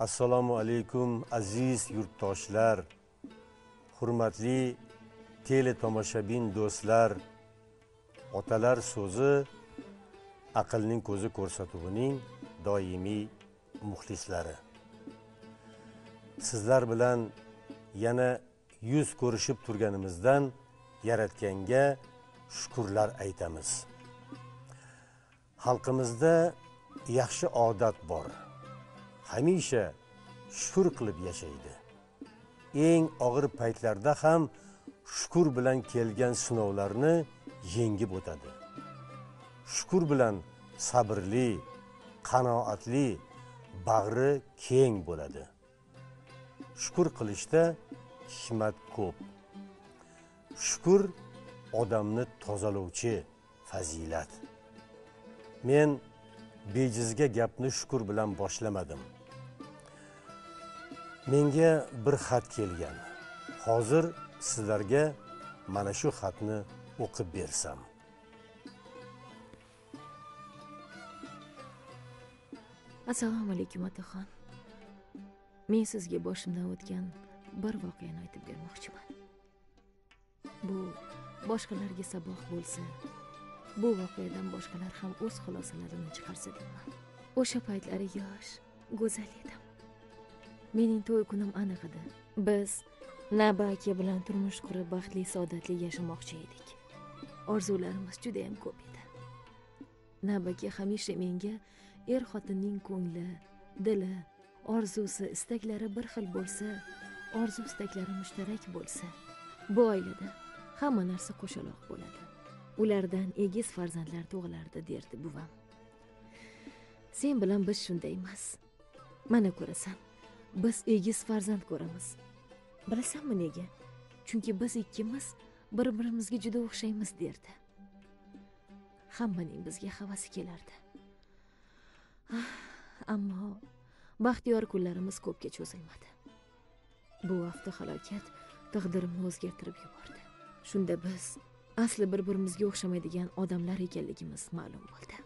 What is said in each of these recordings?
Assalomu alaykum aziz yurtdoshlar hurmatli teletomoshabin do'stlar. Otalar so'zi aqlning ko'zi ko'rsatuvining doimiy muxlislari. Sizlar bilan yana yuz ko'rishib turganimizdan yaratganga shukurlar aytamiz. Xalqimizda yaxshi odat bor. Hamisha shukur qilib yashaydi. Eng og'ir paytlarda ham shukur bilan kelgan sinovlarni yengib o'tadi. Shukur bilan sabrli qanoatli bag'ri keng bo'ladi. Shukur qilishda hikmat ko'p. Shukur odamni tozalovchi fazilat. Men bejizga gapni shukur bilan boshlamadim. Menga bir xat kelgan. Hozir sizlarga mana shu xatni o'qib bersam. Assalomu alaykum otaxon men sizga boshimdan o'tgan bir voqeani aytib bermoqchiman. Bu boshqalarga saboq bo'lsa bu voqeadan boshqalar ham o'z xulosalarini chiqarsa deyman o'sha paytlari yosh go'zal edim. Mening to'y kunim aniq edi biz naba aka bilan turmush qurib baxtli saodatli yashamoqchi edik. Orzularimiz judayam ko'p edi. Nabaka hamisha menga er xotinning ko'ngli dili orzusi istaklari bir xil bo'lsa orzu istaklari mushtarak bo'lsa bu oilada hamma narsa qo'shaloq bo'ladi. Ulardan egiz farzandlar tug'ilardi derdi buvam. Sen bilan biz shunday emas mana ko'rasan. Biz egiz farzand ko'ramiz. Bilasanmi nega? Chunki biz ikkimiz bir birimizga juda o'xshaymiz derdi. Hammaning bizga havasi kelardi. Ah, ammo baxtiyor kunlarimiz ko'pga cho'zilmadi. Bu avtohalokat taqdirimni o'zgartirib yubordi. Shunda biz asli bir birimizga o'xshamaydigan odamlar ekanligimiz ma'lum bo'ldi.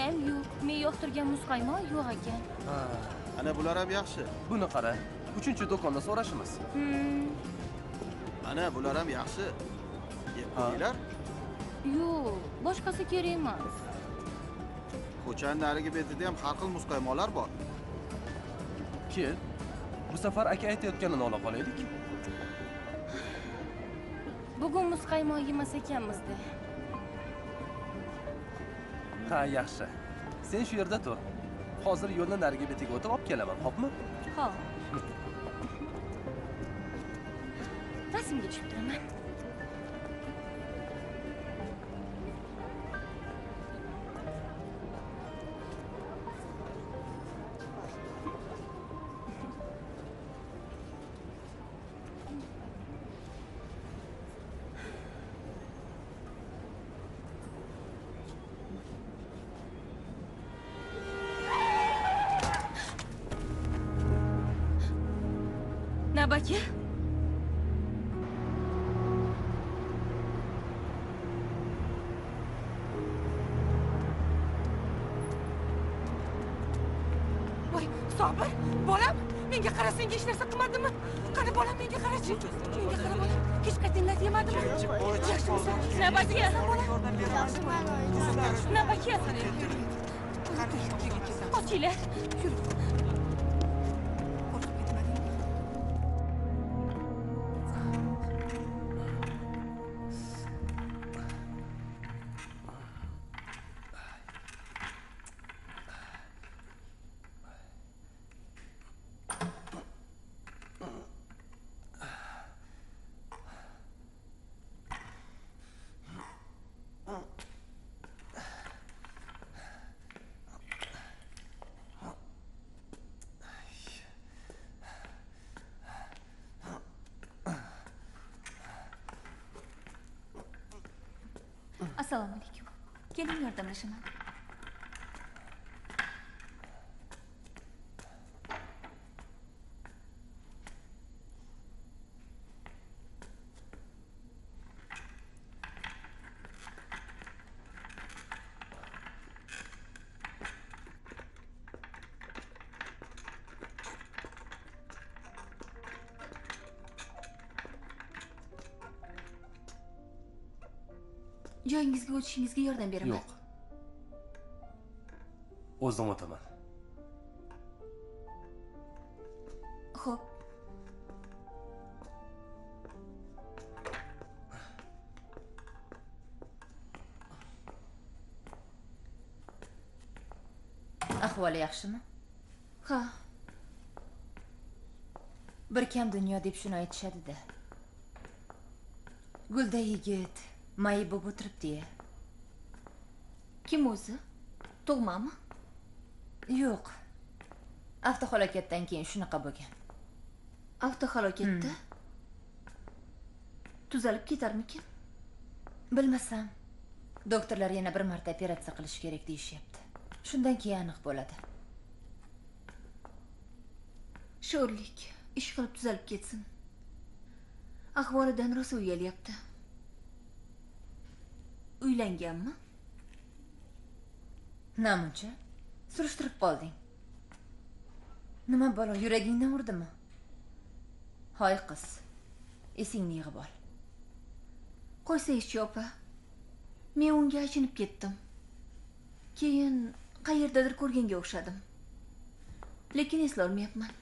Ham yo'q men yoqtirgan muzqaymoq yo'q ekan. Ha, ana bular ham yaxshi. Buni qara uchinchi do'konda so'rashimiz. Hmm, ana bular ham yaxshi. Yeb yo'q boshqasi kerak emas. Ko'chani narigi betida ham har xil muzqaymoqlar bor. Kel bu safar aka aytayotganini ola qolaylik. Bugun muzqaymoq yemas ekanmizda ha yaxshi. Sen shu yerda tur. Hozir yo'lni narigi betiga o'tib olib kelaman xo'pmi? Ho'p rasmga tushib turaman. Nabaka voy sobir bolam menga qara senga hech narsa qilmadimi qani bolam menga qarachi menga qara bolam. Hech lat yemadimi yaxshimisan yaxshiman nabaka ochinglar joyingizga o'tishingizga yordam beraman. Yo'q. O'zim o'taman. Xo'p. ahvoli yaxshimi? Ha. Bir kam dunyo deb shuni aytishadi-da. gulda yigit mayib bo'lib o'tiribdi kim o'zi tug'mami yo'q avtohalokatdan keyin shunaqa bo'lgan avtohalokatda tuzalib ketarmikin bilmasam doktorlar yana bir marta operatsiya qilish kerak deyishyapti shundan keyin aniq bo'ladi sho'rlik ish qilib tuzalib ketsin ahvolidan rosa uyalyapti uylanganmi? Namuncha surishtirib qolding. Nima balo yuragingdan urdimi? Hoy qiz esingni yig'ib ol. Qo'ysangizchi opa men unga achinib ketdim. Keyin qayerdadir ko'rganga o'xshadim. Lekin eslolmayapman.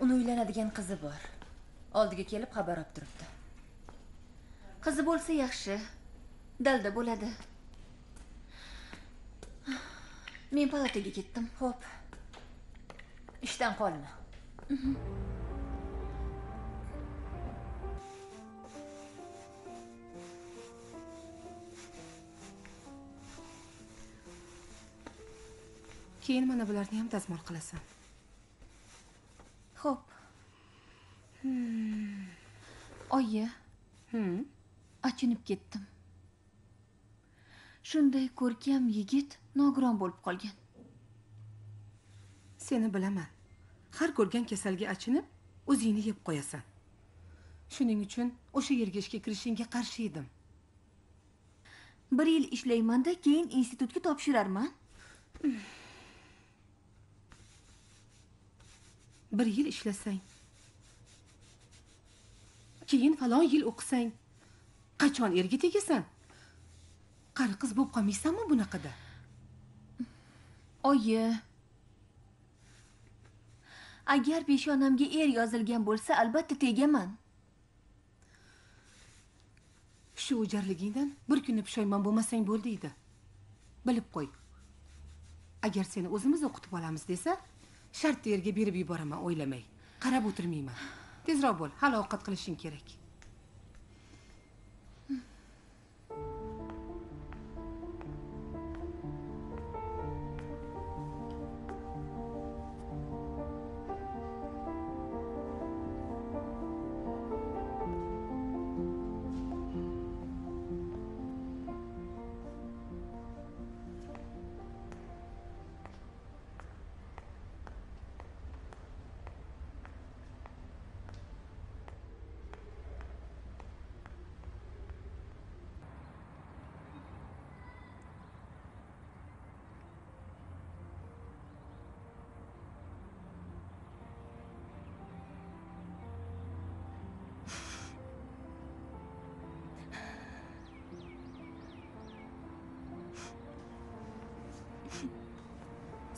Uni uylanadigan qizi bor. Oldiga kelib xabar olib turibdi. Qizi bo'lsa yaxshi. Dalda bo'ladi. Men palataga ketdim. Xo'p. Ishdan qolma. Keyin mana bularni ham dazmol qilasan. Xo'p. Hmm. Oyi, hmm. Achinib ketdim. Shunday ko'rkam yigit nogiron bo'lib qolgan. seni bilaman har ko'rgan kasalga achinib o'zingni yeb qo'yasan shuning uchun o'sha yerga ishga kirishingga qarshi edim Bir yil ishlaymanda, keyin institutga topshirarman. bir yil ishlasang keyin falon yil o'qisang qachon erga tegasan? Qari qiz bo'lib qolmaysanmi bunaqada? Oyi. Agar peshonamga er yozilgan bo'lsa, albatta tegaman. shu o'jarligingdan bir kuni pushaymon bo'lmasang bo'ldi edi bilib qo'y. Agar seni o'zimiz o'qitib olamiz desa shartta yerga berib yuboraman o'ylamay. Qarab o'tirmayman. Tezroq bo'l hali ovqat qilishing kerak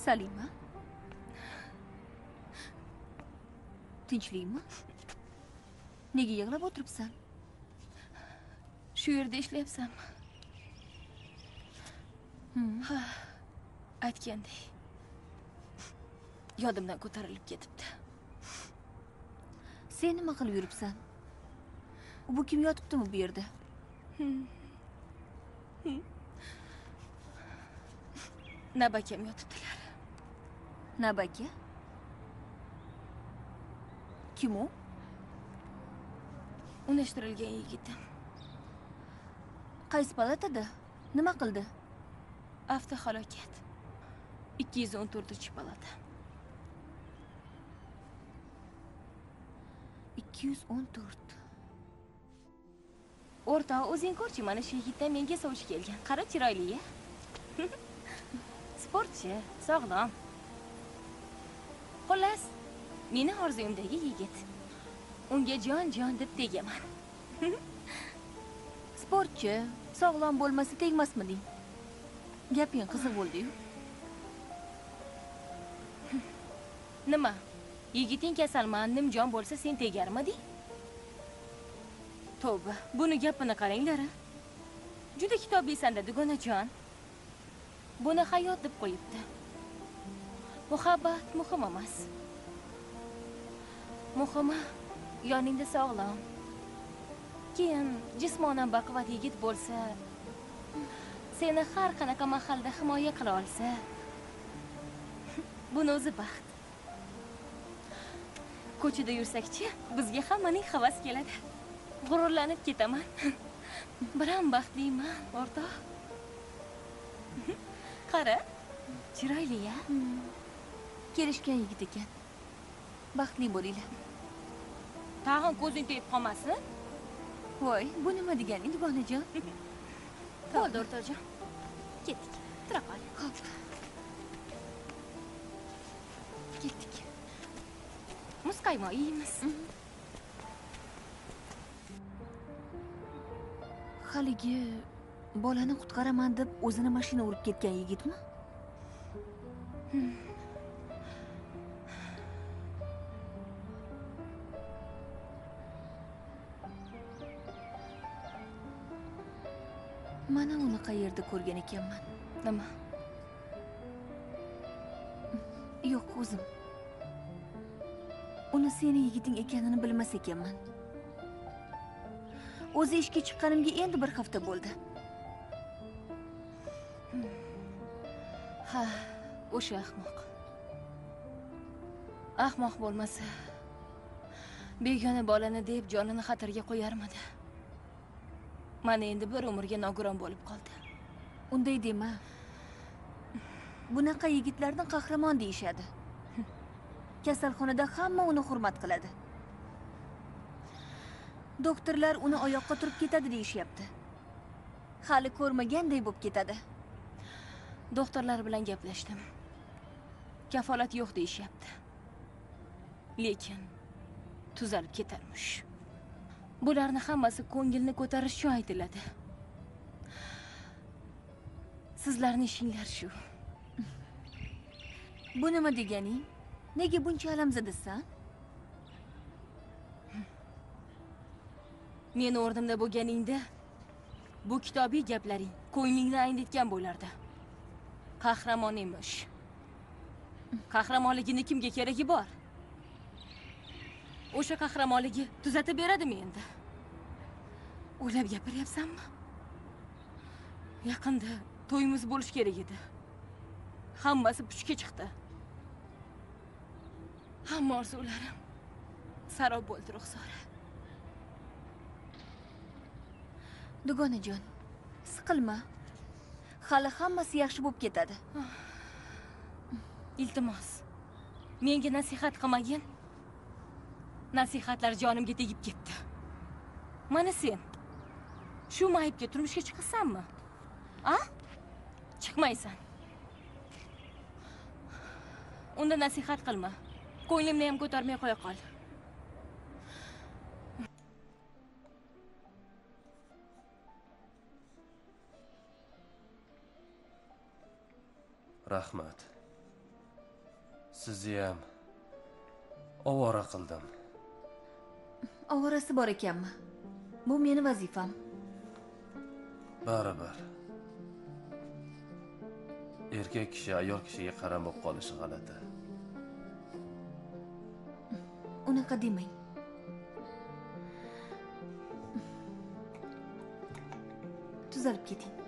Salima. Tinchlikmi? Nega yig'lab o'tiribsan? Shu yerda ishlayapsanmi? Ha, aytgandek. Yodimdan ko'tarilib ketibdi. Sen nima qilib yuribsan? Bu kim yotibdimi bu yerda? Nabakam yotibdilar. Nabaka? Kim u? Unashtirilgan yigitim. qaysi palatada? Nima qildi? Avtohalokat. Ikki yuz o'n to'rtinchi palata. Ikki yuz o'n to'rt. O'rtoq o'zing ko'rchi mana shu yigitdan menga sovchi kelgan. Qara chiroyli ya. Sportchi sog'lom xullas meni orzuyimdagi yigit. Unga jon jon deb tegaman. Sportchi sog'lom bo'lmasa tegmasmiding gaping qiziq bo'ldi-yu. Nima yigiting kasalman nimjon bo'lsa sen tegarmiding tavba buni gapini qaranglar a. juda kitobliysan-da dugonajon buni hayot deb qo'yibdi. Muhabbat muhim emas. Muhimi yoningda sog'lom. Keyin jismonan baquvvat yigit bo'lsa seni har qanaqa mahalda himoya qila olsa buni o'zi baxt. Ko'chada yursakchi bizga hammaning havas keladi. G'ururlanib ketaman. Biram baxtliman o'rtoq. Qara chiroyli ya kelishgan yigit ekan. Baxtli bo'linglar? Tag'in ko'zing tegib qolmasin. Voy bu nima deganing dugonajon bo'ldi o'rtoqjon ketdik. Tura qol Xo'p. ketdik. Muzqaymoq yeymiz haligi bolani qutqaraman deb o'zini mashina urib ketgan yigitmi qayerda ko'rgan ekanman. Nima? Yo'q o'zim. Uni seni yigiting ekanini bilmas ekanman. O'zi ishga chiqqanimga endi bir hafta bo'ldi. Ha o'sha ahmoq. Ahmoq bo'lmasa begona bolani deb jonini xatarga qo'yarmidi? Mana endi bir umrga nogiron bo'lib qoldi. Unday dema. Bunaqa yigitlarni qahramon deyishadi. Kasalxonada hamma uni hurmat qiladi. Doktorlar uni oyoqqa turib ketadi deyishyapti. Hali ko'rmaganday bo'lib ketadi. Doktorlar bilan gaplashdim. Kafolat yo'q deyishyapti. Lekin tuzalib ketarmish bularni hammasi ko'ngilni ko'tarish uchun aytiladi. Sizlarni ishinglar shu. Bu nima deganing nega buncha alamzadasan meni o'rnimda bo'lganingda bu kitobiy gaplaring ko'nglingni aynitgan bo'lardi. Qahramon emish qahramonligini kimga keragi bor o'sha qahramonligi tuzatib beradimi endi? O'ylab gapiryapsanmi? Yaqinda to'yimiz bo'lishi kerak edi. Hammasi puchga chiqdi. Hamma orzularim sarob bo'ldi ruxsora. Dugonajon siqilma. Hali hammasi yaxshi bo'lib ketadi. Iltimos. Menga nasihat qilmagin nasihatlar jonimga tegib ketdi. Mana sen. Shu mayibga turmushga chiqasanmi? A? Chiqmaysan. Unda nasihat qilma. Ko'nglimni ham ko'tarmay qo'ya qol. Rahmat. Sizni ham ovora qildim. Ovorasi bor ekanmi? Bu meni vazifam. Baribir erkak kishi ayol kishiga qaramay qolishi g'alati. Unaqa demang. Tuzalib keting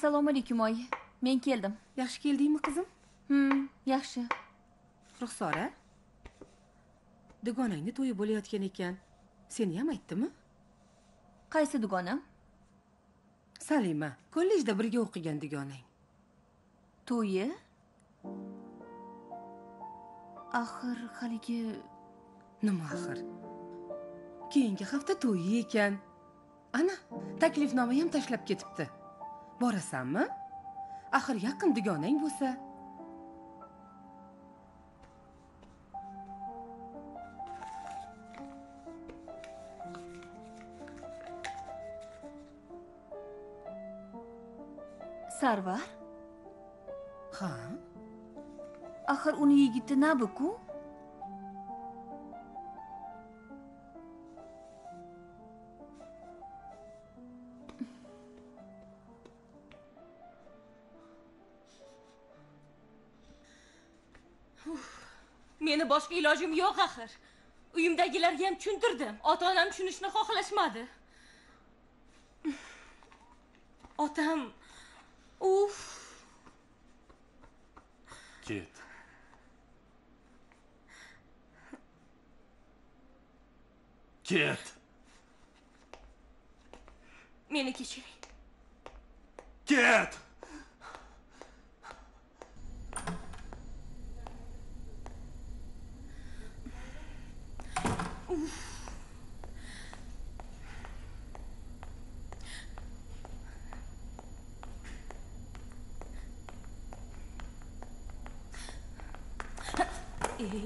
assalomu alaykum oyi men keldim. Yaxshi keldingmi qizim? Hmm yaxshi. Ruxsora dugonangni to'yi bo'layotgan ekan. Seni ham aytdimi? Qaysi dugonam? Salima kollejda birga o'qigan dugonang. To'yi? Axir haligi nima axir? Keyingi hafta to'yi ekan. Ana taklifnoma ham tashlab ketibdi borasanmi? Axir yaqin dugonang bo'lsa. Sarvar? Ha? Axir uni yigiti nabiku meni boshqa ilojim yo'q axir. Uyimdagilarga ham tushuntirdim ota onam tushunishni xohlashmadi. Otam uf. Ket ket meni kechiring. Ket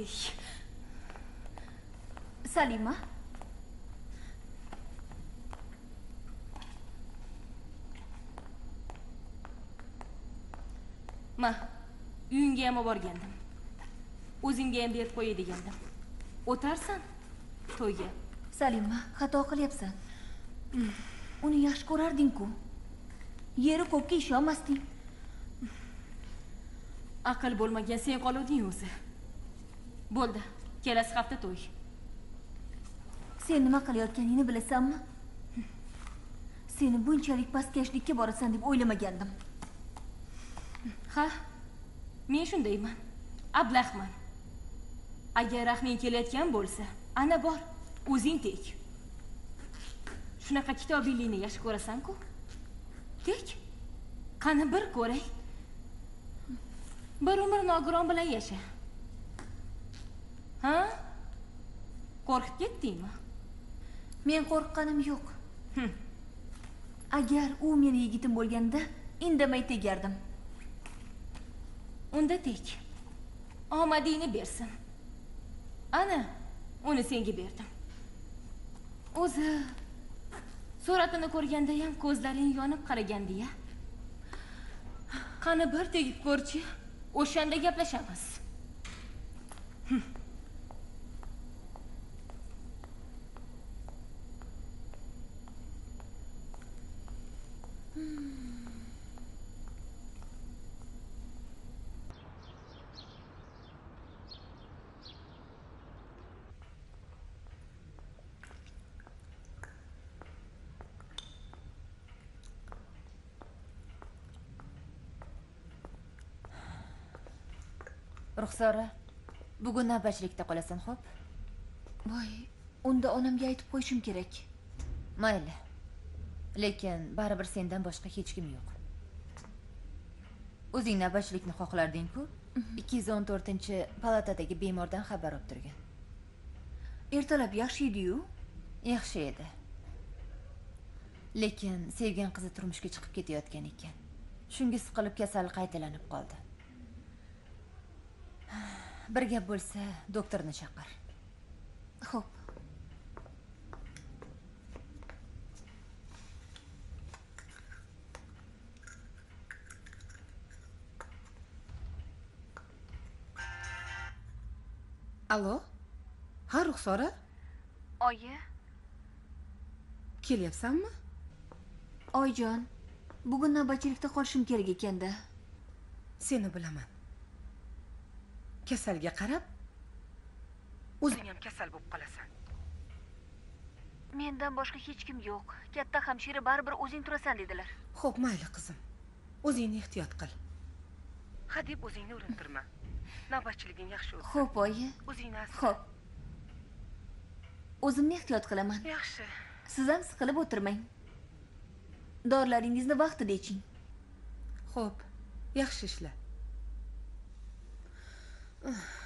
ey salima ma uyingga ham olib borgandim o'zingga ham berib qo'yay degandim o'tarsan to'yga salima xato qilyapsan uni yaxshi ko'rarding-ku yeri ko'pga ishonmasding aql bo'lmagan sen qoluvding o'zi bo'ldi. Kelasi hafta to'y. Sen nima qilayotganingni bilasanmi? Seni bunchalik pastkashlikka borasan deb o'ylamagandim. Ha? Men shundayman. Ablahman agar rahming kelayotgan bo'lsa ana bor. O'zing tek. Shunaqa kitobiylikni yaxshi ko'rasan-ku. Tek. Qani bir ko'ray. Bir umr nogiron bilan yasha ha? Qo'rqib ketdingmi? Men qo'rqqanim yo'q. Agar u meni yigitim bo'lganda indamay tegardim. Unda tek. Omadingni bersin. Ana uni senga berdim. O'zi suratini ko'rganda ham ko'zlaring yonib qaragandi-ya. Qani bir tegib ko'rchi o'shanda gaplashamiz ruxsora bugun navbatchilikda qolasan xo'p? Voy unda onamga aytib qo'yishim kerak. Mayli lekin baribir sendan boshqa hech kim yo'q. O'zing navbatchilikni xohlarding-ku ikki yuz o'n to'rtinchi palatadagi bemordan xabar olib turgan ertalab yaxshi edi-yu? Yaxshi edi. Lekin sevgan qizi turmushga chiqib ketayotgan ekan. Shunga siqilib kasali qaytalanib qoldi bir gap bo'lsa doktorni chaqir. Xo'p. allo ha ruxsora? Oyi. Kelyapsanmi? Oyijon bugun navbatchilikda qolishim kerak ekanda. Seni bilaman kasalga qarab o'zing ham kasal bo'lib qolasan. Mendan boshqa hech kim yo'q. Katta hamshira baribir o'zing turasan dedilar. Xo'p mayli qizim. O'zingni ehtiyot qil. Hadeb o'zingni urintirma. Navbatchiliging yaxshi o'tsin. Xo'p oyi. O'zingni asra. Xo'p. O'zimni ehtiyot qilaman. Yaxshi. Siz ham siqilib o'tirmang. Dorilaringizni vaqtida iching. Xo'p yaxshi ishla Ugh.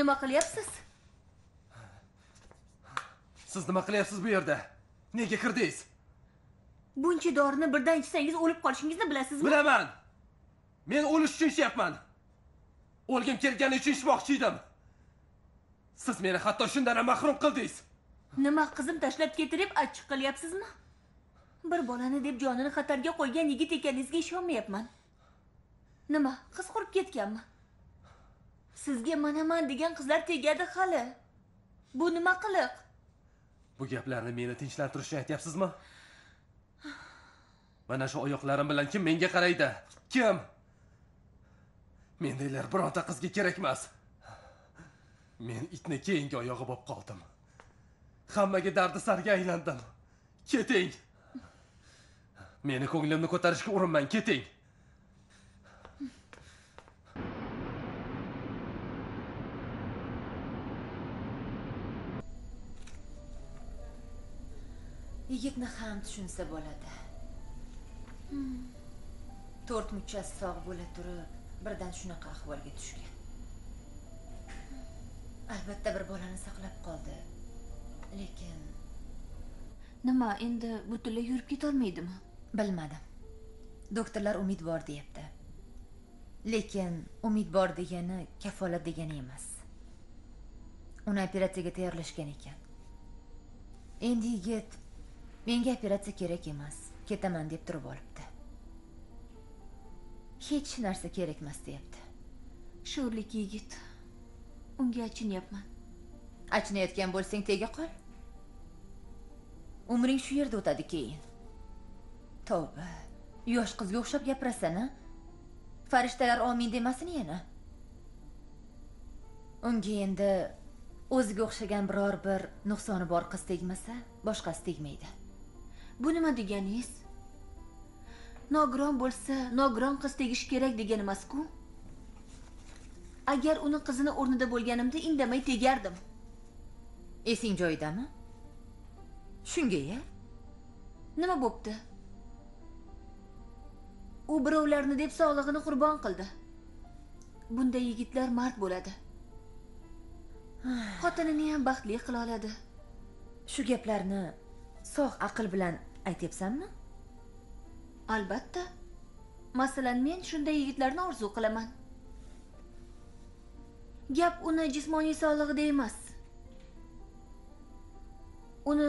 nima qilyapsiz? Siz nima qilyapsiz bu yerda? Nega kirdingiz? Buncha dorini birdan ichsangiz o'lib qolishingizni bilasizmi? Bilaman. Men o'lish uchun ishyapman o'lgim kelgani uchun ishmoqchi edim. Siz meni hatto shundan ham mahrum qildingiz. Nima qizim tashlab ketdi deb achchiq qilyapsizmi? Bir bolani deb jonini xatarga qo'ygan yigit ekaningizga ishonmayapman. Nima qiz qurib ketganmi sizga manaman degan qizlar tegadi hali. Bu nima qiliq? Bu gaplarni meni tinchlantirish uchun aytyapsizmi? Mana shu oyoqlarim bilan kim menga qaraydi? Kim? Mendaylar bironta qizga kerak emas. Men itni keyingi oyog'i bo'lib qoldim. Hammaga dardisarga aylandim. Keting. Meni ko'nglimni ko'tarishga urinmang keting. Yigitni ham tushunsa bo'ladi. To'rt muchasi sog' bo'la turib birdan shunaqa ahvolga tushgan. Albatta bir bolani saqlab qoldi. Lekin nima endi butunlay yurib ketolmaydimi? Bilmadim. Doktorlar umid bor deyapti. Lekin umid bor degani kafolat degani emas. Uni operatsiyaga tayyorlashgan ekan. Endi yigit menga operatsiya kerak emas ketaman deb turib olibdi. Hech narsa kerak emas deyapti. Sho'rlik yigit unga achinyapman achinayotgan bo'lsang tega qol. Umring shu yerda o'tadi keyin. Tavba yosh qizga o'xshab gapirasan a farishtalar omin demasin yana. Unga endi o'ziga o'xshagan biror bir nuqsoni bor qiz tegmasa boshqasi tegmaydi. Bu nima deganingiz? Nogiron bo'lsa nogiron qiz tegishi kerak degani emasku agar uni qizini o'rnida bo'lganimda indamay tegardim. Esing joyidami? Shunga ya. Nima bo'pti? U birovlarni deb sog'lig'ini qurbon qildi. Bunday yigitlar mard bo'ladi. Xotinini ham baxtli qila oladi. Shu gaplarni sog' aql bilan aytyapsanmi? Albatta. Masalan men shunday yigitlarni orzu qilaman. Gap uni jismoniy sog'lig'ida emas. Uni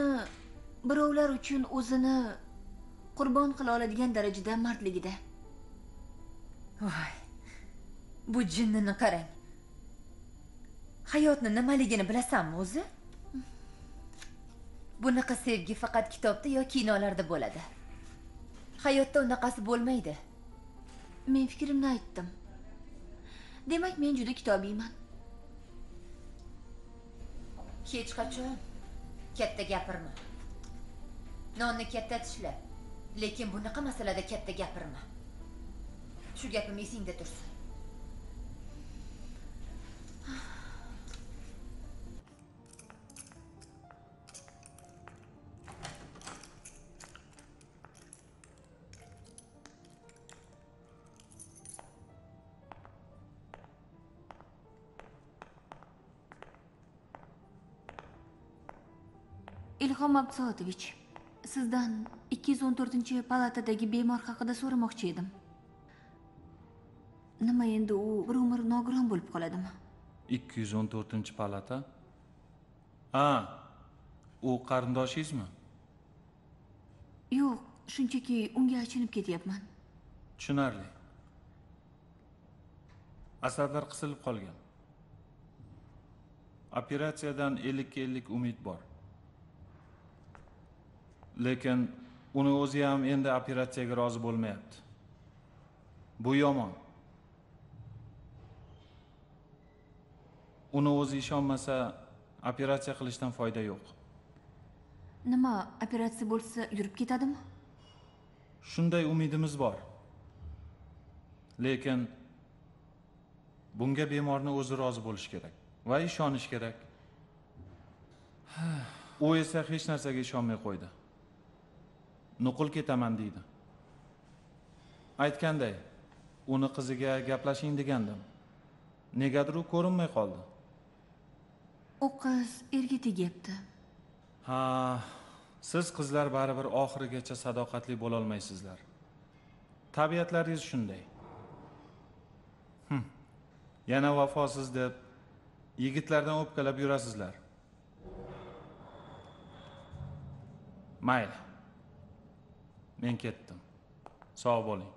birovlar uchun o'zini qurbon qila oladigan darajada mardligida. Voy bu jinnini qarang. Hayotni nimaligini bilasanmi o'zi? Bunaqa sevgi faqat kitobda yo kinolarda bo'ladi? Hayotda unaqasi bo'lmaydi. Men fikrimni aytdim. Demak men juda kitobiyman. Hech qachon. Katta gapirma. Nonni katta tishla. Lekin bunaqa masalada katta gapirma. Shu gapim esingda tursin ilhom abdusoatovich sizdan 214 palatadagi bemor haqida so'ramoqchi edim. Nima endi u bir umr nogiron bo'lib qoladimi? 214 palata? Ha u qarindoshingizmi yo'q shunchaki unga achinib ketyapman. Tushunarli. Asablar qisilib qolgan. Operatsiyadan ellikka ellik umid bor lekin uni o'zi ham endi operatsiyaga rozi bo'lmayapti. Bu yomon. Uni o'zi ishonmasa operatsiya qilishdan foyda yo'q. Nima operatsiya bo'lsa yurib ketadimi? Shunday umidimiz bor. Lekin bunga bemorni o'zi rozi bo'lishi kerak va ishonish kerak. U esa hech narsaga ishonmay qo'ydi nuqul ketaman deydi. Aytganday uni qiziga gaplashing degandim. Negadir u ko'rinmay qoldi. U qiz erga tegyapti. Ha siz qizlar baribir oxirigacha sadoqatli bo'lolmaysizlar. Tabiatlaringiz shunday. Hm. yana vafosiz deb yigitlardan o'pkalab yurasizlar. Mayli men ketdim. Sog' bo'ling.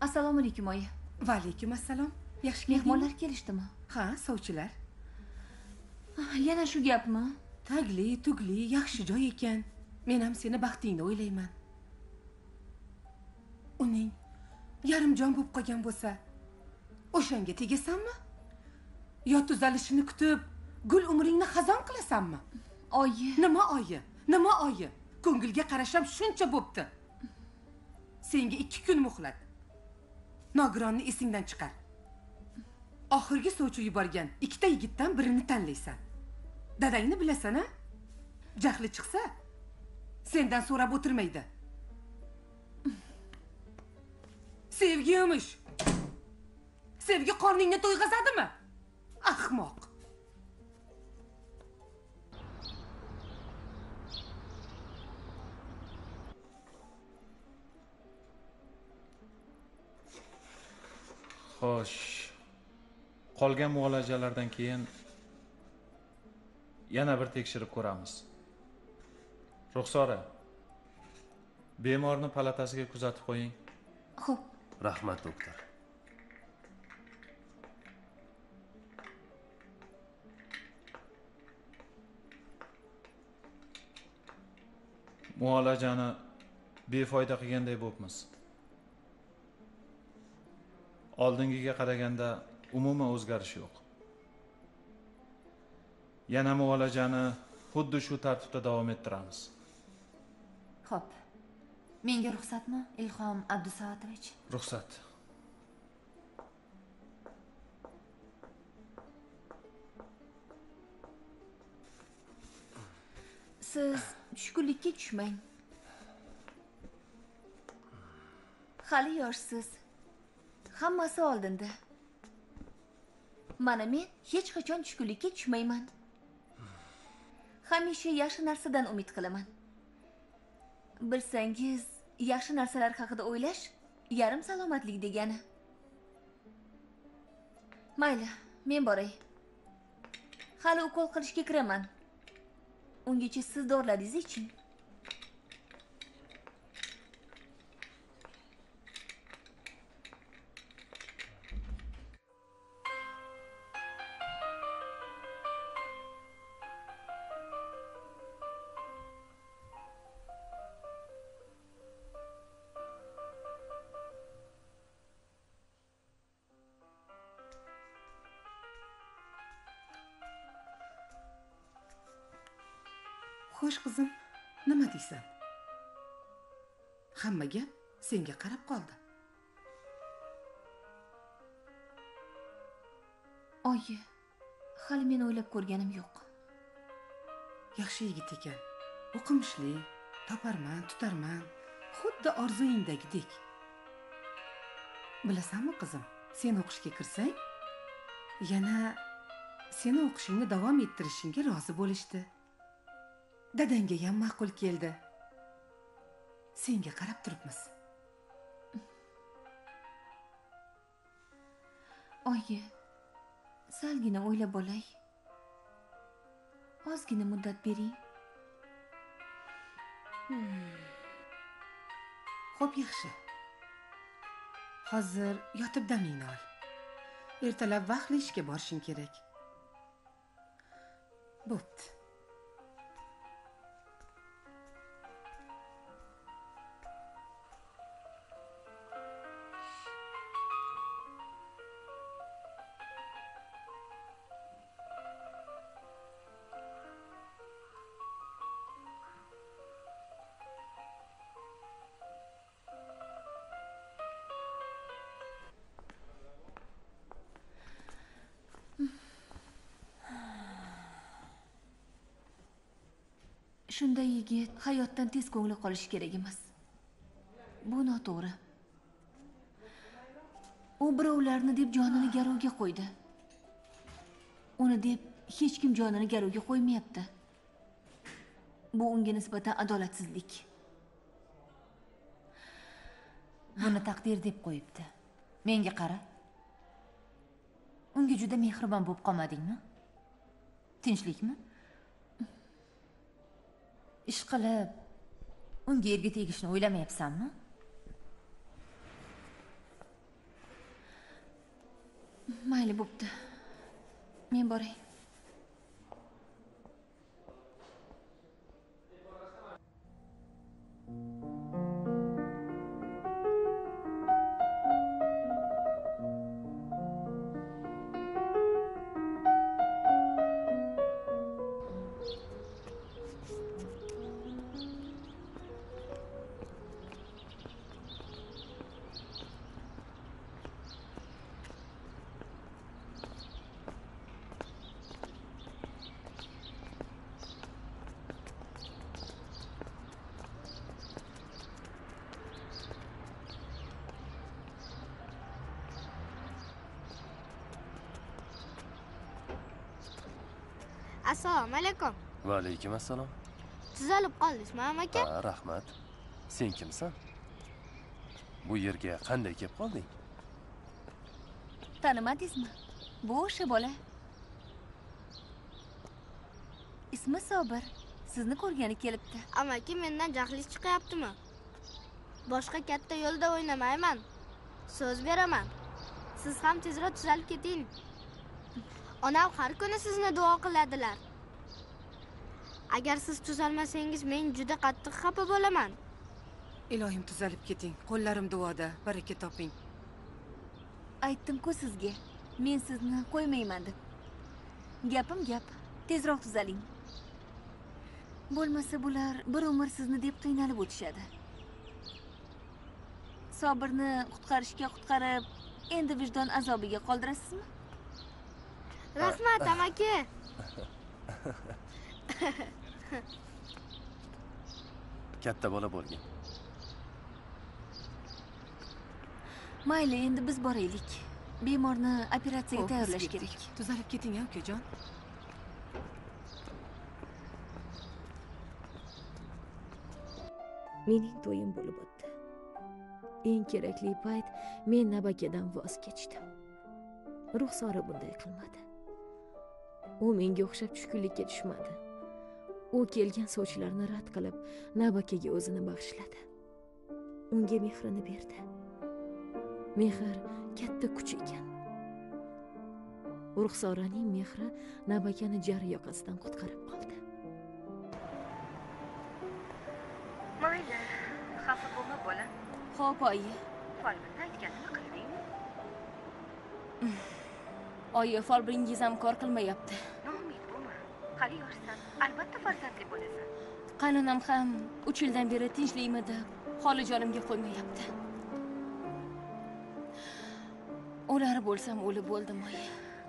Assalomu alaykum oyi. Va alaykum assalom. Yaxshi keldingmi mehmonlar kelishdimi? Ha sovchilar. Ah, yana shu gapmi? Tagli tugli yaxshi joy ekan. Men ham seni baxtingni o'ylayman. Uning yarimjon bo'lib qolgan bo'lsa o'shanga tegasanmi? Yo tuzalishini kutib gul umringni xazon qilasanmi? Oyi. Nima oyi? Nima oyi? Ko'ngilga qarasham shuncha bo'pti. Senga ikki kun muhlat. Nogironni esingdan chiqar. Oxirgi sovchi yuborgan ikkita yigitdan birini tanlaysan. Dadangni bilasan a jahli chiqsa sendan so'rab o'tirmaydi. Sevgi emish sevgi qorningni to'yg'azadimi? Ahmoq xo'sh. Qolgan muolajalardan keyin yana bir tekshirib ko'ramiz. Ruxsora bemorni palatasiga kuzatib qo'ying. Ho'p rahmat doktor. Muolajani befoyda qilganday bo'libmiz oldingiga qaraganda umuman o'zgarish yo'q. Yana muolajani xuddi shu tartibda davom ettiramiz. Xo'p. Menga ruxsatmi, Ilhom Abdusoatovich? ruxsat. Siz tushkunlikka tushmang. Hali yoshsiz hammasi oldinda. Mana men hech qachon tushkunlikka tushmayman. Hamisha yaxshi narsadan umid qilaman. Bilsangiz yaxshi narsalar haqida o'ylash yarim salomatlik degani. Mayli men boray. Hali ukol qilishga kiraman. Ungacha siz dorilaringizni iching ko'rganim yo'q. Yaxshi yigit ekan. O'qimishli toparman tutarman. Xuddi orzuyingdagidek bilasanmi qizim sen o'qishga kirsang yana seni o'qishingni davom ettirishingga rozi bo'lishdi. Dadangga ham ma'qul keldi. Senga qarab turibmiz. Oyi salgina o'ylab olay ozgina muddat bering. Hmm. Xo'p yaxshi. Hozir yotib damingni ol. Ertalab vaqtli ishga borishing kerak. Bo'pti. Hayotdan tez ko'ngli qolishi kerak emas. Bu noto'g'ri. U birovlarni deb jonini garovga qo'ydi. Uni deb hech kim jonini garovga qo'ymayapti. Bu unga nisbatan adolatsizlik. Buni taqdir deb qo'yibdi. Menga qara. Unga juda mehribon bo'lib qolmadingmi? Tinchlikmi? Ish qilib unga erga tegishni o'ylamayapsanmi? Mayli bo'pti. Men boray. assalomu va alaykum assalom tuzalib qoldingizmi amaki ha rahmat. Sen kimsan? Bu yerga qanday kelib qolding? Tanimadingizmi? Bu o'sha bola. Ismi sobir. Sizni ko'rgani kelibdi. Amaki mendan jahlingiz chiqyaptimi? Boshqa katta yo'lda o'ynamayman. So'z beraman. Siz ham tezroq tuzalib keting. Onam har kuni sizni duo qiladilar agar siz tuzalmasangiz men juda qattiq xafa bo'laman. Ilohim tuzalib keting. Qo'llarim duoda. Baraka toping. Aytdim-ku sizga men sizni qo'ymayman deb. Gapim gap. Tezroq tuzaling. Bo'lmasa bular bir umr sizni deb qiynalib o'tishadi. Sobirni qutqarishga qutqarib endi vijdon azobiga qoldirasizmi? Rahmat amaki katta bola bo'lgin. Mayli endi biz boraylik. Bemorni operatsiyaga tayyorlash kerak. Tuzalib keting a ukajon. Mening to'yim bo'lib o'tdi. Eng kerakli payt men nabakadan voz kechdim. Ruxsora bunday qilmadi. U menga o'xshab tushkunlikka tushmadi u kelgan sovchilarni rad qilib nabakaga o'zini bag'ishladi. Unga mehrini berdi. Mehr katta kuch ekan. Ruxsoraning mehri nabakani jar yoqasidan qutqarib qoldi. Mayli xafa bo'lma bola. Ho'p oyi. Folbinni aytganini qildingmi oyi folbiringiz ham kor qilmayapti hali yoshsan albatta farzandli bo'lasan. Qaynonam ham uch yildan beri tinchlikmi deb holi jonimga qo'ymayapti. O'lari bo'lsam o'lib bo'ldim oyi.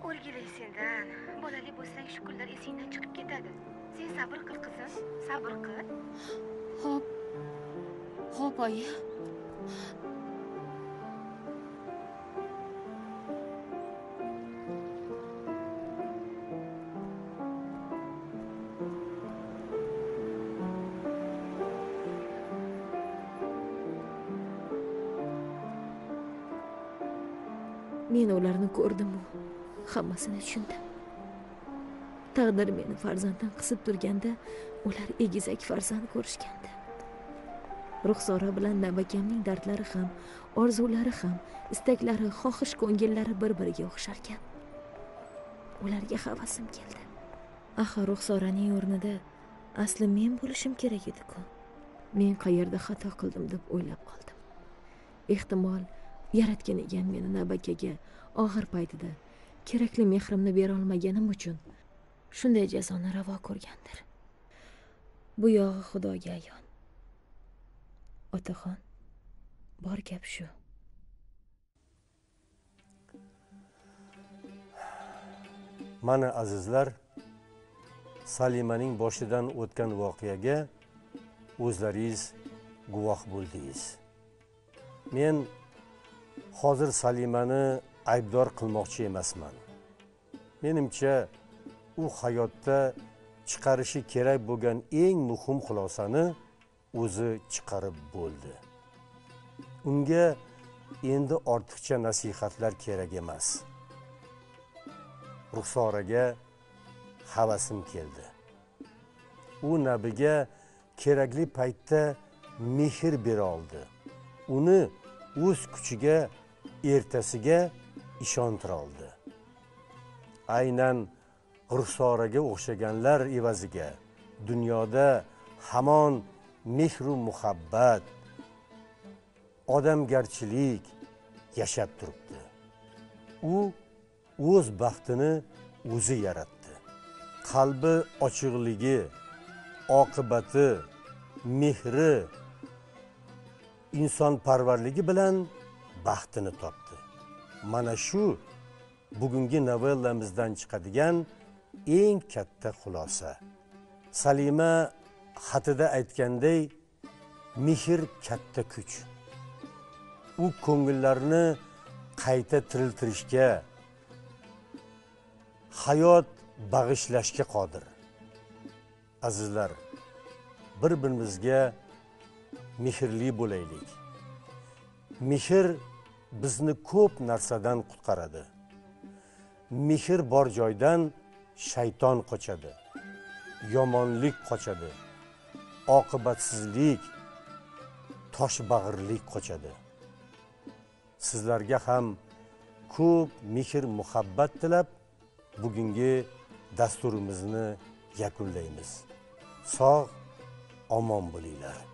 O'rgilay sendan. Bolali bo'lsang shu kunlar esingdan chiqib ketadi. Sen sabr qil qizim. Sabr qil. Ho'p ho'p oyi ko'rdimu hammasini tushundim. Taqdir meni farzanddan qisib turganda ular egizak farzand ko'rishgandi. Ruxsora bilan navakamning dardlari ham orzulari ham istaklari xohish ko'ngillari bir biriga o'xsharkan. Ularga havasim keldi. Axir ruxsoraning o'rnida asli men bo'lishim kerak edi-ku. Men qayerda xato qildim deb o'ylab qoldim. Ehtimol yaratgan ekan meni navbakaga og'ir paytida. Kerakli mehrimni berolmaganim uchun shunday jazoni ravo ko'rgandir. Bu yog'i xudoga ayon. Otaxon bor gap shu. Mana azizlar salimaning boshidan o'tgan voqeaga o'zlaringiz guvoh bo'ldingiz. Men hozir salimani aybdor qilmoqchi emasman. Menimcha u hayotda chiqarishi kerak bo'lgan eng muhim xulosani o'zi chiqarib bo'ldi. Unga endi ortiqcha nasihatlar kerak emas. Ruxsoraga havasim keldi. U nabiga kerakli paytda mehr bera oldi. Uni o'z kuchiga ertasiga ishontira oldi aynan ruxsoraga o'xshaganlar evaziga dunyoda hamon mehru muhabbat odamgarchilik yashab turibdi. U o'z baxtini o'zi yaratdi. Qalbi ochiqligi oqibati mehri insonparvarligi bilan baxtini topdi. Mana shu bugungi novellamizdan chiqadigan eng katta xulosa. Salima xatida aytganday mehr katta kuch. U ko'ngillarni qayta tiriltirishga hayot bag'ishlashga qodir. Azizlar bir birimizga mehrli bo'laylik. Mehr bizni ko'p narsadan qutqaradi. Mehr bor joydan shayton qochadi. Yomonlik qochadi. Oqibatsizlik toshbag'irlik qochadi. Sizlarga ham ko'p mehr muhabbat tilab bugungi dasturimizni yakunlaymiz. Sog' omon bo'linglar.